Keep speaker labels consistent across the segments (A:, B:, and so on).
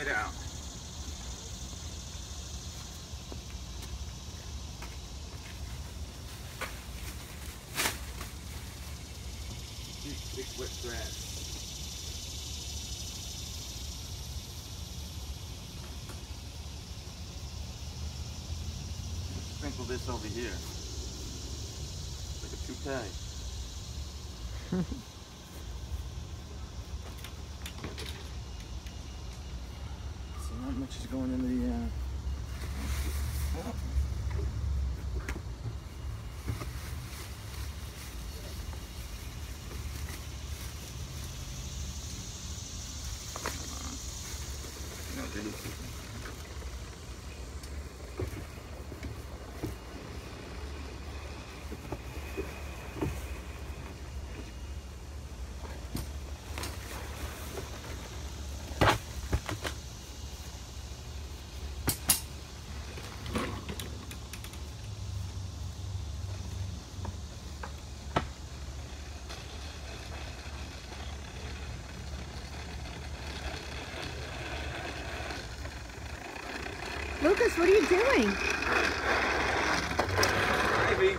A: it out. Big, wet grass. Sprinkle this over here. Like a toupee. Much is going into the. Uh...
B: Lucas, what are you doing?
A: Ivy.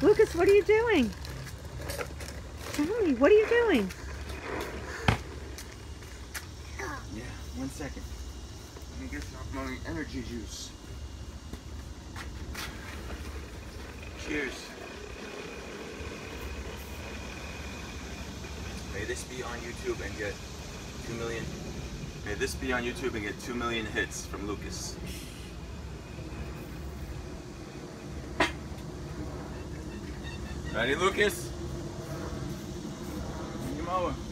B: Lucas, what are you doing? Tell me, what are you doing?
A: Yeah, one second. Let me get some of my energy juice. Cheers. May this be on YouTube and get 2 million. May this be on YouTube and get 2 million hits from Lucas. Ready, Lucas? Come over.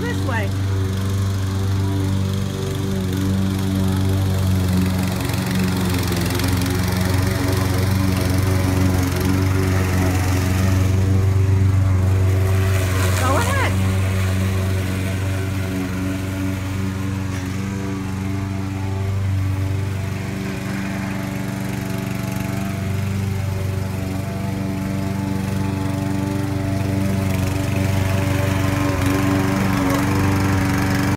A: this way.